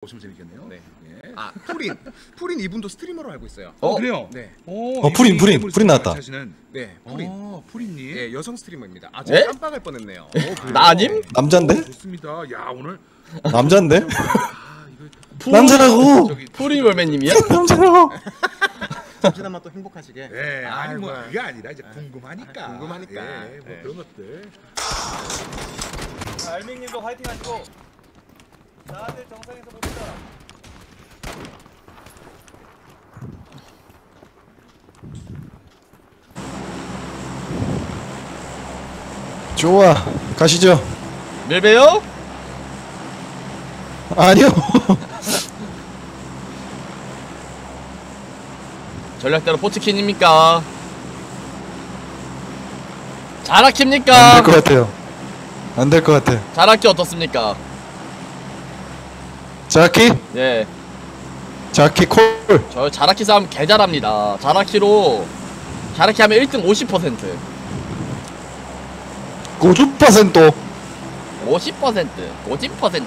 보시면 재밌겠네요. 네. 예. 아 푸린 푸린 이분도 streamer로 알고 있어요. 어? 그래요? 네. 오. 어, 푸린, 푸린, 게임을 푸린 나왔다. 하시는 네 푸린. 어. 예 푸린님. 여성 streamer입니다. 아 예? 제가 깜빡할 뻔했네요. 어? 나 아님? 남잔데? 좋습니다. 야 오늘 남잔데? 아 이거 남자라고! 푸린 월매님이야? 남자라고! 잠시나마 또 행복하시게. 네, 아니 뭐. 그게 아니라 이제 궁금하니까. 아, 궁금하니까. 예, 뭐 네. 그런 것들. 자, 알맹님도 화이팅 하시고 다들 정상에서 봅시다. 좋아, 가시죠. 밀배요? 아니요. 전략대로 포치킨입니까? 안 자라키입니까? 될것 같아요. 안 될 것 같아. 자라키 어떻습니까? 자키? 예. 자키 콜. 저 자라키 싸움 개 잘합니다. 자라키로 자라키 하면 1등 50%. 고주 퍼센트. 50%. 50%.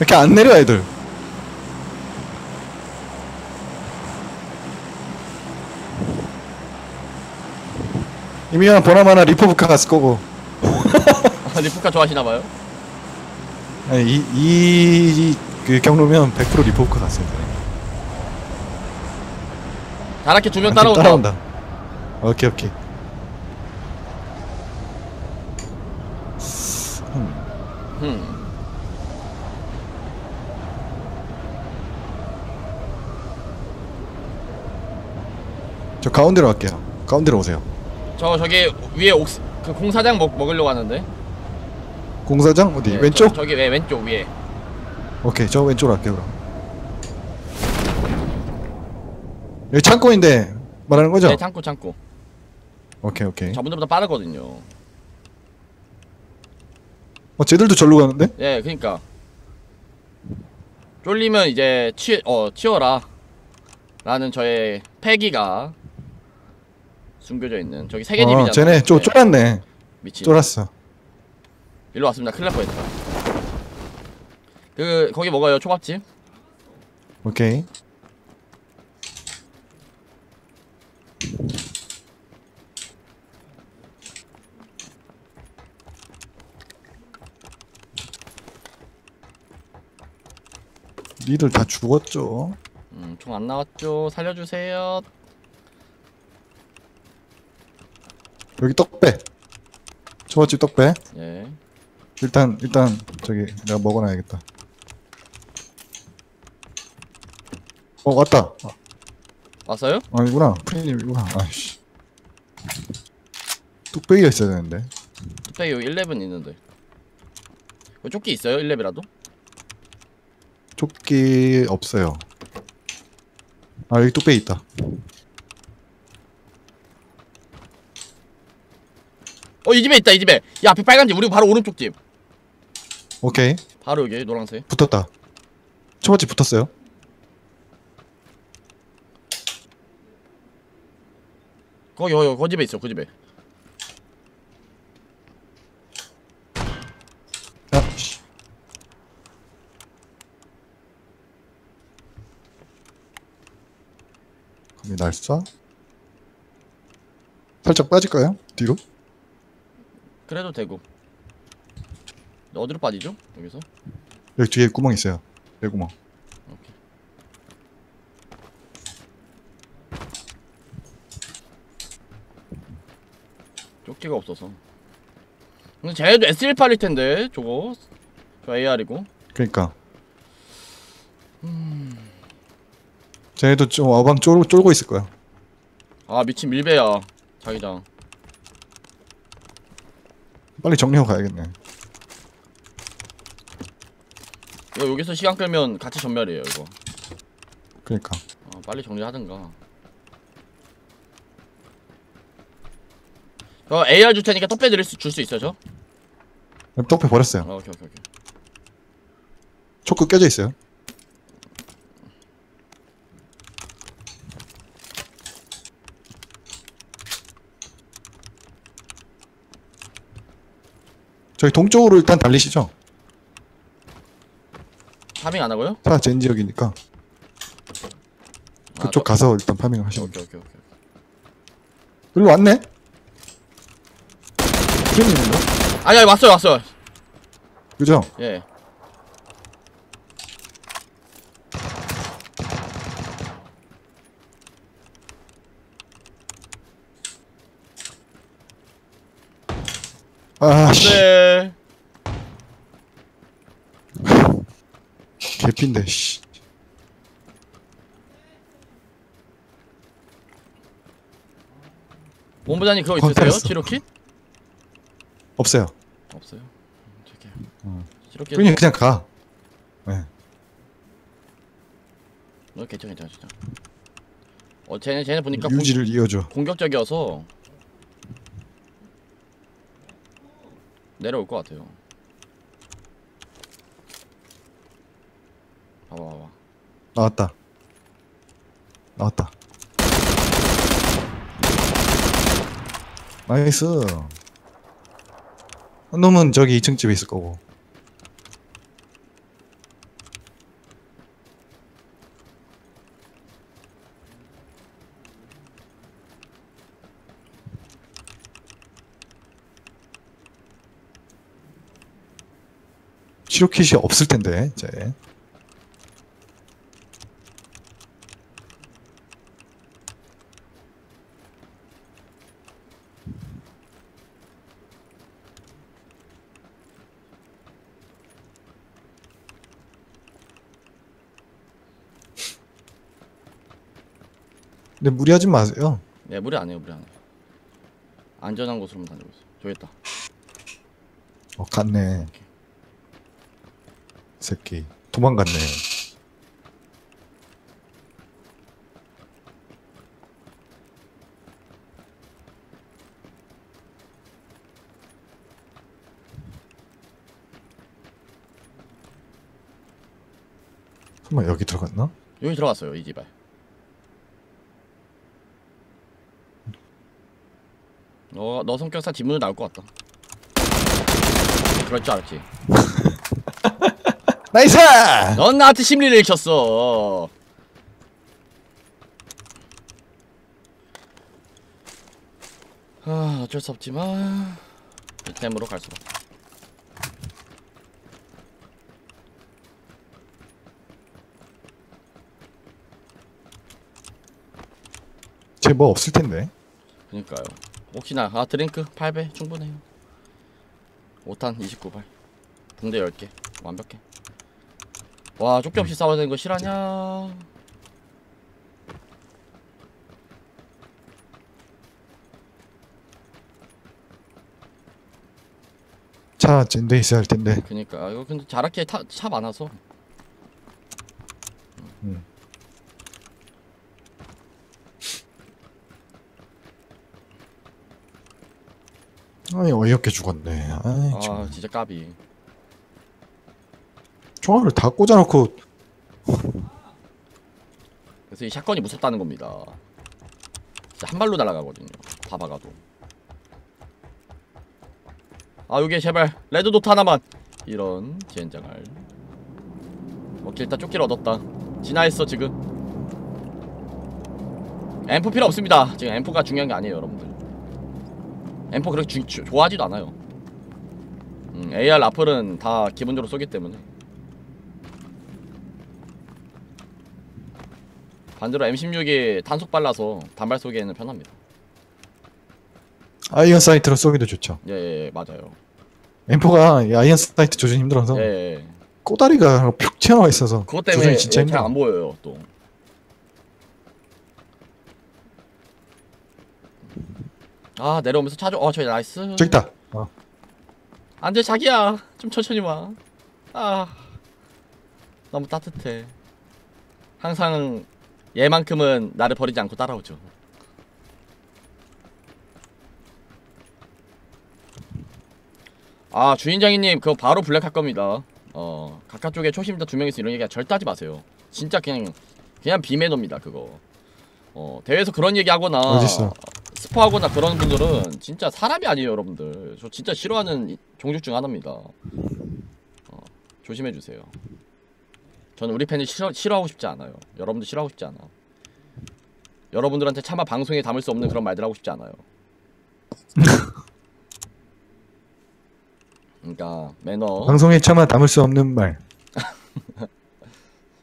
이렇게 안 내려, 애들. 이미야 보나마나 리포브카 갔을 거고. 리프카 좋아하시나봐요? 아니, 이, 이, 그 경로면 100% 리포브카 갔어요. 자라키 두명 아, 따라온다. 따라온다. 오케이, 오케이. 음. 저 가운데로 갈게요. 가운데로 오세요. 저 저기 위에 옥스 그 공사장 먹 먹으려고 하는데. 공사장 어디? 예, 왼쪽? 저, 저기 왜 왼쪽 위에. 오케이, 저 왼쪽으로 갈게요. 그럼. 여기 창고인데 말하는 거죠? 네, 창고 창고. 오케이, 오케이. 저분들보다 빠르거든요. 어, 쟤들도 절로 가는데? 예, 그니까. 쫄리면 이제 치, 어, 치워라. 라는 저의 패기가 숨겨져 있는 저기 세계 집이잖아. 어, 쟤네 쫄 쫄았네. 미친. 쫄았어. 일로 왔습니다. 큰일 날 뻔했다. 그 거기 먹어요 초밥집. 오케이. 니들 다 죽었죠? 음, 총 안 나왔죠. 살려주세요. 여기 떡배. 초밥집 떡배. 예. 일단 일단 저기 내가 먹어놔야겠다. 어 왔다. 아, 왔어요? 아니구나. 프리님이구나. 아이씨. 뚝배기가 있어야 되는데. 뚝배기 여기 11 있는데. 그 조끼 있어요? 1렙이라도? 조끼 없어요. 아 여기 뚝배기 있다. 어, 이 집에 있다, 이 집에. 야, 앞에 빨간 집. 우리 바로 오른쪽 집. 오케이 바로 여기 노란색. 붙었다. 초밥집 붙었어요. 거기, 거기, 그 집에 있어, 그 집에. 아 씨. 감히 날 쏴? 살짝 빠질까요? 뒤로? 그래도 되고. 어디로 빠지죠? 여기서? 여기 뒤에 구멍 있어요. 배구멍. 오케이. 쪽지가 없어서. 근데 쟤도 S18일 텐데, 저거. 저 AR이고. 그러니까. 쟤네도 좀 어방 쫄, 쫄고 있을 거야. 아, 미친 밀배야. 자기장. 빨리 정리하고 가야겠네. 이거 여기서 시간 끌면 같이 전멸이에요, 이거. 그러니까. 아, 빨리 정리하든가. 저 AR 줄 테니까 떡배 드릴 수, 줄 수 있어요, 저? 떡배 버렸어요. 아, 오케이, 오케이, 오케이. 초크 껴져 있어요. 저기 동쪽으로 일단 달리시죠. 파밍 안 하고요? 자, 젠 지역이니까 아, 그쪽 저- 가서 일단 파밍을 하시면 오케이 오케이 오케이. 일로 왔네? 지금 있는가? 아니 아니 왔어요 왔어요. 그죠? 예. 아씨 네. 개핀데 씨 본부장님 그거 있으세요? 뺐어. 치료킷? 없어요. 없어요. 음, 저기. 어. 치료킷. 그냥 그냥 가. 네. 어, 괜찮아 괜찮아. 어 쟤네 쟤네 보니까 공, 유지를 이어줘. 공격적이어서 내려올 것 같아요. 봐봐 봐봐. 나왔다. 나왔다. 나이스. 한 놈은 저기 2층 집에 있을 거고. 치료 킷이 없을 텐데, 이제. 근데 무리하지 마세요. 네 무리 안 해요 무리 안 해요. 안전한 곳으로만 다니고 있어. 저기 있다. 어, 갔네. 새끼. 도망갔네. 설마 여기 들어갔나? 여기 들어갔어요 이 집에. 너, 너 성격상 뒷문으로 나올 것 같다. 그럴 줄 알았지. nice! 넌 나한테 심리를 익혔어. 아, 어쩔 수 없지만 이템으로 갈 수밖에. 쟤뭐 없을 텐데. 그니까요. 혹시나 아 드링크 8배 충분해요. 5탄 29발. 붕대 10개. 완벽해. 와, 조끼 없이 싸워야 되는 거 실화냐? 차 gen돼 있어야 할 텐데. 그니까 아, 이거 근데 자르키에 타, 차 많아서 아이 어이없게 죽었네. 아이 아 참. 진짜 까비. 총알을 다 꽂아놓고 그래서 이 샷건이 무섭다는 겁니다. 진짜 한 발로 날아가거든요. 다 박아도. 아 여기 제발 레드 도트 하나만. 이런 젠장할. 오케이 일단 조끼를 얻었다. 진화했어 지금. M4 필요 없습니다. 지금 M4가 중요한 게 아니에요 여러분들. M4 그렇게 주, 주- 좋아하지도 않아요. 음, AR 라이플은 다 기본적으로 쏘기 때문에. 반대로 M16이 탄속 빨라서 단발 쏘기에는 편합니다. iron sight로 쏘기도 좋죠. 예, 예, 예 맞아요. M4가 이 iron sight 조준이 힘들어서 예, 예, 예. 꼬다리가 푹 튀어나와 있어서 그것 때문에 조준이 진짜 예, 잘안. 보여요 또. 아 내려오면서 차줘. 어 저기 nice. 저기 있다. 어. 안돼 자기야. 좀 천천히 와. 아 너무 따뜻해. 항상 얘만큼은 나를 버리지 않고 따라오죠. 아 주인장이님 그거 바로 black할 겁니다. 어 각하 쪽에 초심자 두 명이서 이런 얘기 절대 하지 마세요. 진짜 그냥 그냥 비매너입니다 그거. 어 대회에서 그런 얘기 하거나 어딨어? 스포하거나 그런 분들은 진짜 사람이 아니에요 여러분들 저 진짜 싫어하는 이- 종족 중 하나입니다 어, 조심해주세요 저는 우리 팬이 싫어, 싫어하고 싶지 않아요. 여러분들 싫어하고 싶지 않아. 여러분들한테 차마 방송에 담을 수 없는 그런 말들 하고 싶지 않아요. 그러니까 매너. 방송에 차마 담을 수 없는 말.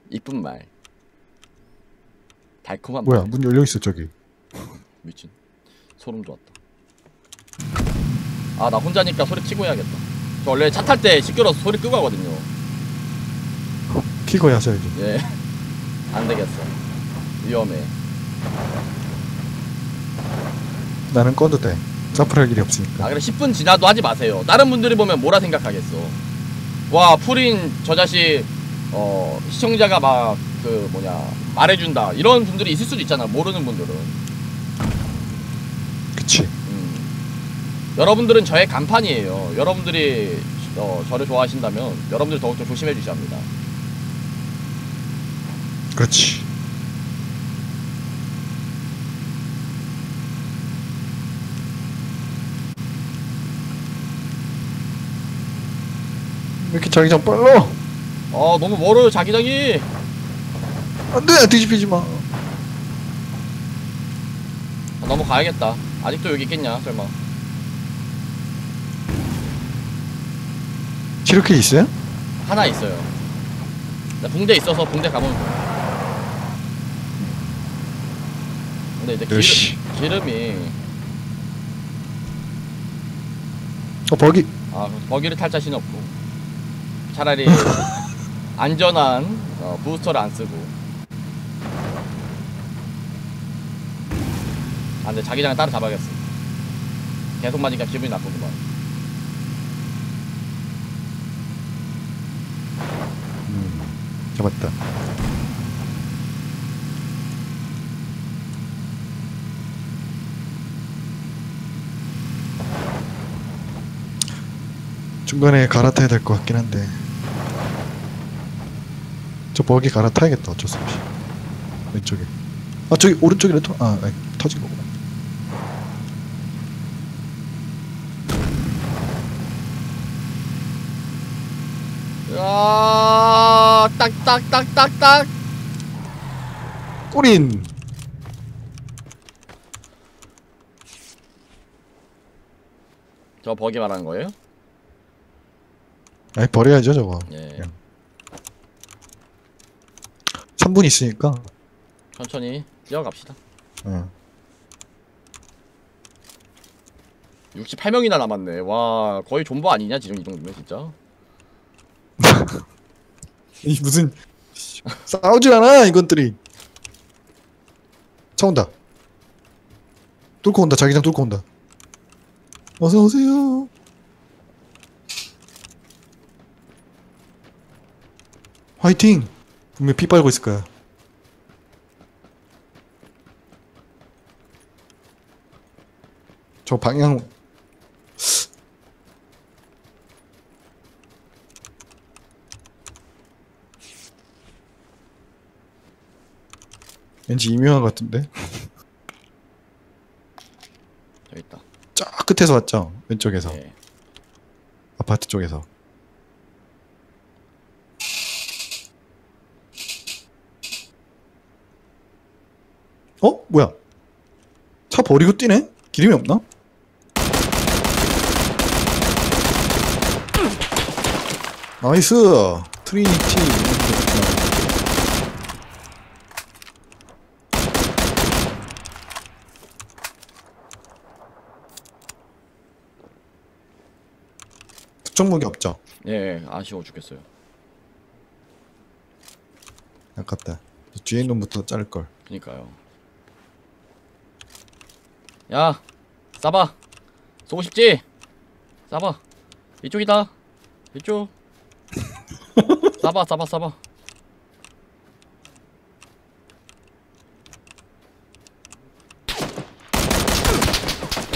이쁜 말. 달콤한 뭐야 말. 문 열려 있어 저기. 미친. 소름 돋았다. 아 나 혼자니까 소리 키고 해야겠다. 저 원래 차 탈 때 시끄러워서 소리 끄고 하거든요 키고 하셔야지. 예 안 되겠어 위험해 나는 꺼도 돼. 서프할 일이 없으니까. 아 그래 10분 지나도 하지 마세요 다른 분들이 보면 뭐라 생각하겠어 와 풀인 저 자식 어 시청자가 막 그 뭐냐 말해준다 이런 분들이 있을 수도 있잖아 모르는 분들은 그치. 음. 여러분들은 저의 간판이에요. 여러분들이 어, 저를 좋아하신다면 여러분들 더욱더 조심해 주셔야 합니다. 그렇지. 왜 이렇게 자기장 빨라? 어 너무 멀어요 자기장이. 안돼 뒤집히지 마. 아, 넘어가야겠다. 아직도 여기 있겠냐 설마. 이렇게 있어요? 하나 있어요. 나 붕대 있어서 붕대 가보면 돼. 근데 이제 으쌰. 기름, 기름이 어 버기. 아 버기를 탈 자신 없고 차라리 안전한 어, 부스터를 안 쓰고 아 근데 자기장을 따로 잡아야겠어 계속 맞으니까 기분이 나쁘구만 음, 잡았다. 중간에 갈아타야 될 것 같긴 한데. 저 버기 갈아타야겠다 어쩔 수 없이. 왼쪽에. 아 저기 오른쪽에 레터 아 아니, 터진 거구나. 으아 딱딱딱딱딱. 꼬린. 저 버기 말하는 거예요? 아니 버려야죠 저거. 예. 그냥. 3분 있으니까. 천천히 뛰어갑시다. 어. 68명이나 남았네. 와 거의 존버 아니냐 지금 이 정도면 진짜? 이 무슨 싸우질 않아 이것들이. 차 온다. 뚫고 온다. 자기장 뚫고 온다. 어서 오세요 화이팅! 분명 피 빨고 있을 거야. 저 방향. 왠지 이명한 것 같은데? 저기 있다. 쫙 끝에서 왔죠? 왼쪽에서. 예. 아파트 쪽에서 어 뭐야? 차 버리고 뛰네? 기름이 없나? nice! 트리니티. 특정 무기 없죠? 예 아쉬워 죽겠어요. 아깝다. 뒤에 있는 놈부터 자를 걸. 그니까요 야 싸봐 쏘고 싶지? 싸봐 이쪽이다 이쪽 싸봐 싸봐 싸봐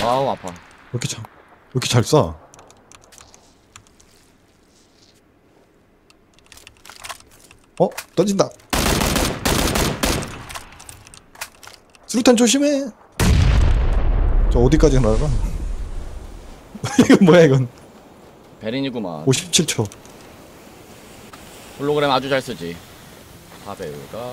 와우 아파 왜 이렇게 잘, 왜 이렇게 잘 쏴? 어? 던진다. 수류탄 조심해. 저 어디까지 날아가? 이건 뭐야 이건? 베린이구만 57초. 홀로그램 아주 잘 쓰지 파벨가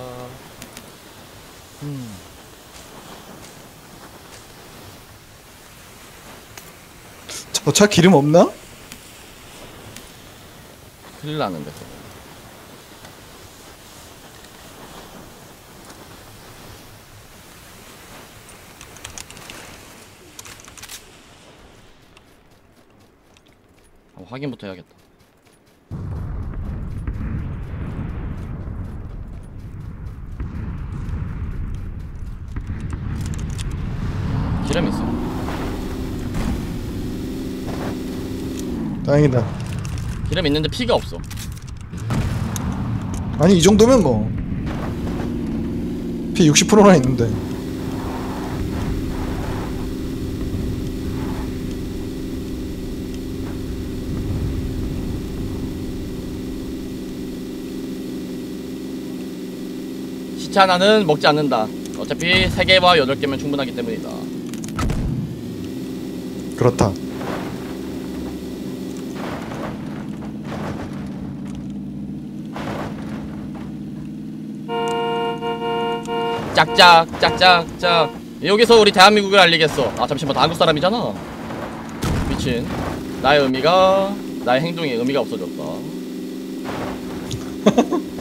저차 기름 없나? 큰일 나는데 저거. 어, 확인부터 해야겠다 기름 있어 다행이다. 기름 있는데 피가 없어 아니 이 정도면 뭐. 피 60%나 있는데. 시체 하나는 먹지 않는다. 어차피 3개와 8개면 충분하기 때문이다. 그렇다. 짝짝, 짝짝짝. 여기서 우리 대한민국을 알리겠어. 아, 잠시만, 나 한국 사람이잖아. 미친. 나의 의미가, 나의 행동에 의미가 없어졌다.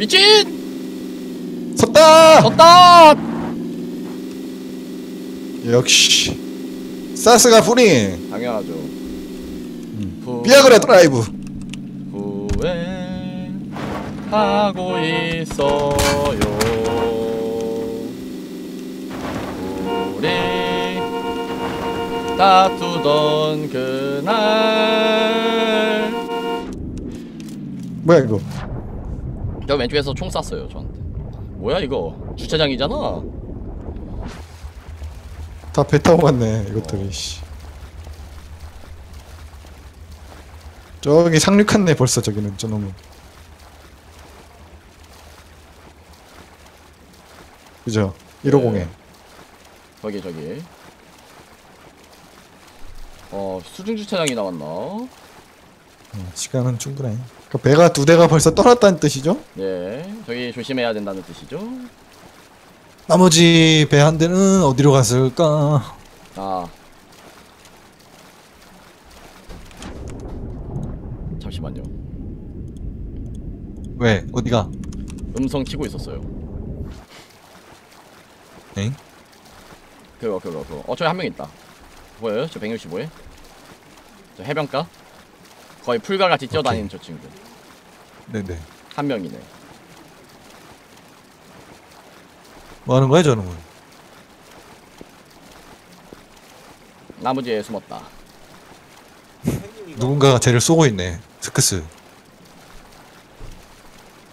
미친! 섰다. 졌다! 역시. 사스가 뿌리. 당연하죠. 후- 비아그라 드라이브. 후회하고 있어요. 우리 다투던 그날. 뭐야 이거? 저 왼쪽에서 총 쐈어요 저한테. 뭐야 이거 주차장이잖아. 다 배 타고 갔네 이것들이. 씨. 저기 상륙했네 벌써 저기는 저놈은. 그죠? 150에. 네. 저기 저기. 어 수중 주차장이 나왔나? 음, 시간은 충분해. 그 배가 두 대가 벌써 떠났다는 뜻이죠? 네, 저기 조심해야 된다는 뜻이죠. 나머지 배 한 대는 어디로 갔을까? 아. 잠시만요. 왜? 어디가? 음성 키고 있었어요. 엥? 그거 그거 그거. 어 저기 한 명 있다. 보여요? 저 165에? 저 해변가? 거의 풀과 같이 뛰어다니는 저 친구. 네네. 한 명이네. 뭐 하는 거야 저놈은? 나무 뒤에 숨었다. 누군가가 쟤를 쏘고 있네. 스크스.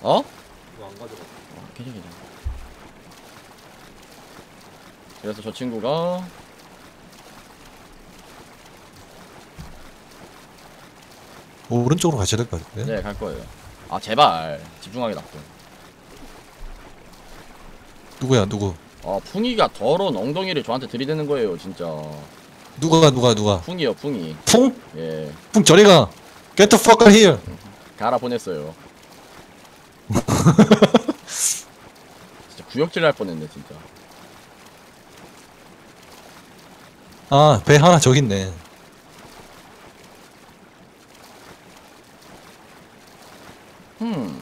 어? 이거 안 가져가. 어, 괜찮아 괜찮아. 그래서 저 친구가 오른쪽으로 가셔야 될 것 같은데. 네 갈 거예요. 아 제발 집중하게 놔둬. 누구야 누구? 아 풍이가 더러운 엉덩이를 저한테 들이대는 거예요 진짜. 누가 누가 누가? 풍이요 풍이. 풍? 예. 풍 저리 가. Get the fuck out here. 갈아 보냈어요. 진짜 구역질 할 뻔했네 진짜. 아 배 하나 저기 있네. 음.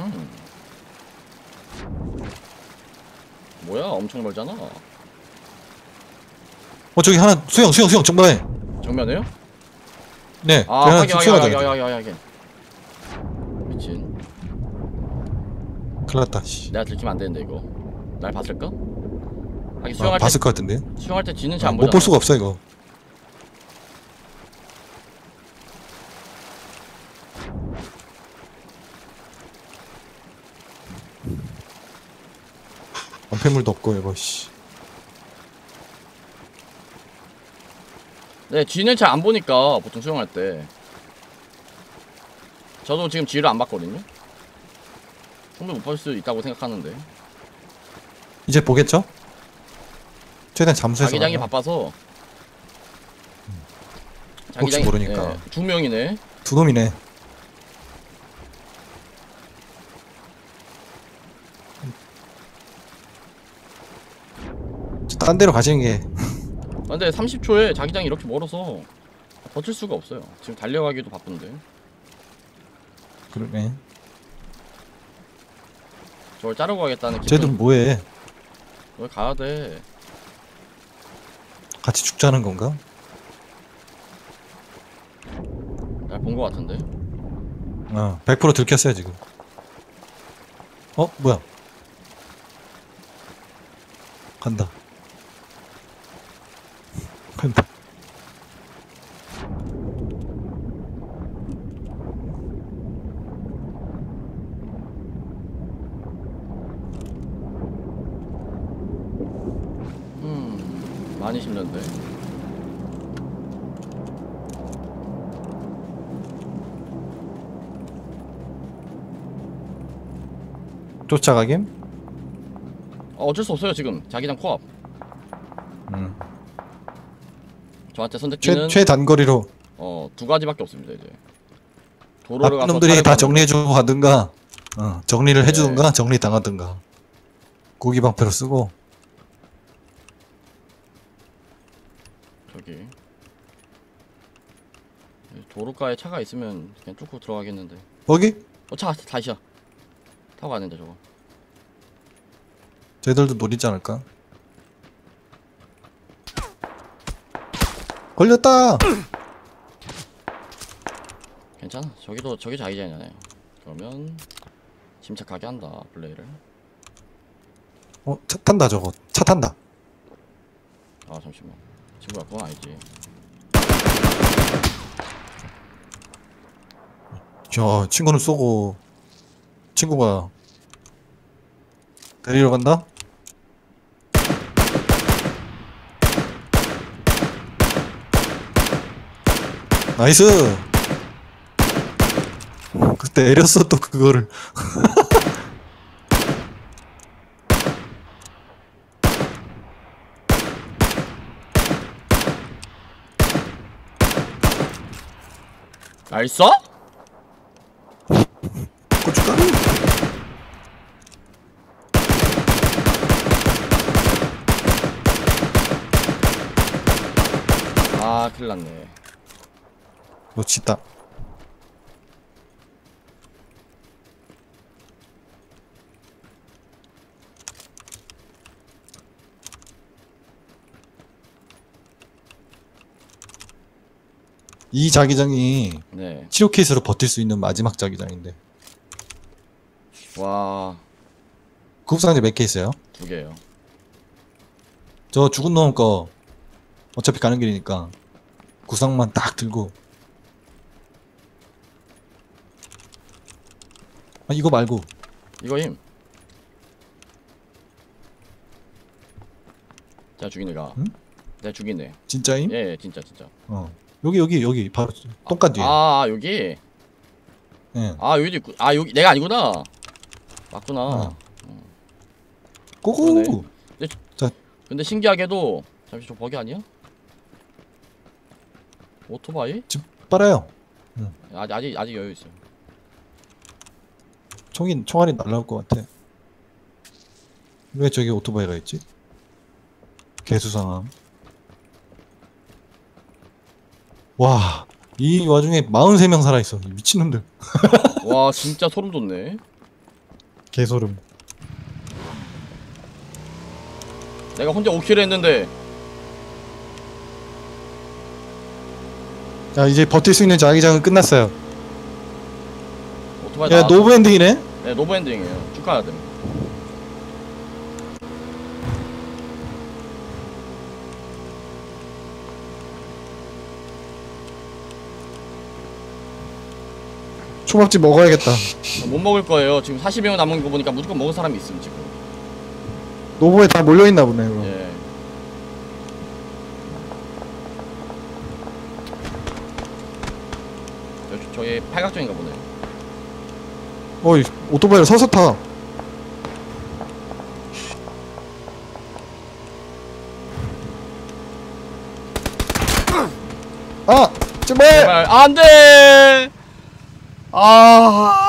음. 뭐야 엄청 멀잖아. 어 저기 하나 수영 수영 수영 정말해. 정면에요? 네. 아 하나 확인 확인 수영하자. 확인 확인 확인. 미친. 큰일 났다. 씨. 내가 들키면 안 되는데 이거. 날 봤을까? 하긴 아, 수영할 때 봤을 것 같은데. 수영할 때 뒤는 잘안 보잖아. 못 볼 수가 없어 이거. 방패물도 없고 이거 씨. 네, 뒤는 잘 안 보니까 보통 수영할 때. 저도 지금 뒤를 안 봤거든요. 충분히 못 볼 수 있다고 생각하는데 이제 보겠죠? 최대한 잠수해서 자기장이. 바빠서 혹시 모르니까. 네, 두 명이네 두 놈이네 딴 데로 가시는 게 아, 근데 30초에 자기장이 이렇게 멀어서 버틸 수가 없어요 지금 달려가기도 바쁜데 그러네 저걸 자르고 가겠다는 쟤들 기분 뭐해 왜 가야 돼 같이 죽자는 건가? 날본거 같은데 어, 100% 들켰어요 지금. 어, 뭐야? 간다. 간다. 음 많이 심는데 쫓아가김? 어, 어쩔 수 없어요 지금 자기장 코앞 음. 저한테 최, 선택지는 최단거리로 어, 두 가지밖에 없습니다 이제 도로를 가서 놈들이 다 정리해주고 하든가, 어, 정리를 네. 해주든가, 정리 당하든가. 고기 방패로 쓰고, 저기 도로가에 차가 있으면 그냥 뚫고 들어가겠는데 거기? 어차 다시야 타고 가는데 저거 쟤들도 노리지 않을까? 걸렸다! 괜찮아 저기도 저기 자기장이잖아요 그러면 침착하게 한다 플레이를 어, 차 탄다, 저거. 차 탄다. 아 잠시만 친구가 그건 아니지 야, 친구는 쏘고, 친구가 데리러 간다? 나이스! 그때 내렸어, 또 그거를. 고춧가루? 아 큰일났네 놓치다. 이 자기장이 네 치료 케이스로 버틸 수 있는 마지막 자기장인데 와, 구급상자 몇 개 있어요? 두 개요. 저 죽은 놈 거 어차피 가는 길이니까 구상만 딱 들고 아 이거 말고 이거 힘. 제가 죽인 애가. 응? 내가 애. 진짜임? 예, 예, 진짜, 진짜. 어 여기 여기 여기 바로 똥간 뒤에 아, 여기? 예. 아, 여기. 아, 여기, 내가 아니구나. 맞구나. 어. 고고 그러네. 근데 신기하게도, 잠시 저 버기 아니야? 오토바이? 집 빨아요 아직, 아직, 아직 여유 있어요. 총이 총알이 날라올 것 같아 왜 저기 오토바이가 있지? 개수상함 와 이 와중에 43명 살아있어 이 미친놈들 와, 진짜 소름 돋네. 개소름 내가 혼자 5킬 했는데, 자 이제 버틸 수 있는 자기장은 끝났어요 오토바이 야 나왔어. 노브 엔딩이네? 네, 노브 엔딩이에요. 축하해야 됩니다. 초밥집 먹어야겠다 못 먹을 거예요. 지금 40명 남은 거 보니까 무조건 먹을 사람이 있음, 지금. 노브에 다 몰려있나 보네 그럼 예. 저, 저기 팔각정인가 보네. 어이 오토바이를 서서 타 아! 제발! 제발 안돼! 아...